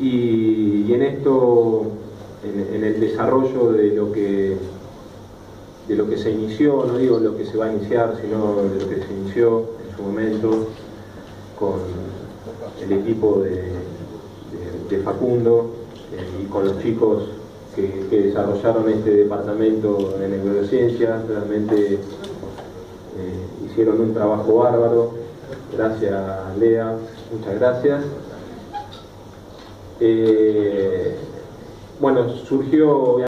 y, en esto, en, el desarrollo de lo que de lo que se inició, no digo lo que se va a iniciar, sino de lo que se inició en su momento con el equipo de, Facundo eh, y con los chicos que, desarrollaron este departamento de neurociencias, realmente eh, hicieron un trabajo bárbaro. Gracias Lea, muchas gracias. Eh, bueno, surgió